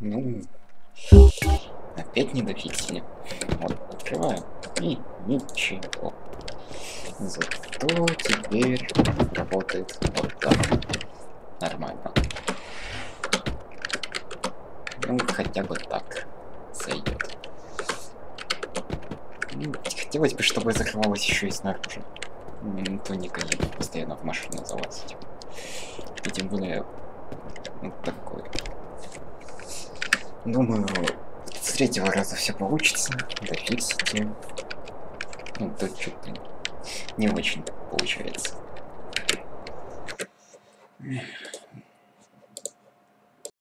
Ну, опять не дофиксили. Вот, открываю. И ничего. Зато теперь работает вот так. Нормально. Ну, хотя бы так сойдет. Ну, Хотелось бы, чтобы закрывалось еще и снаружи. То не постоянно в машину залазить. И тем более, вот такой. Думаю, с третьего раза все получится. Дофиксите. Ну, тут что-то не очень получается.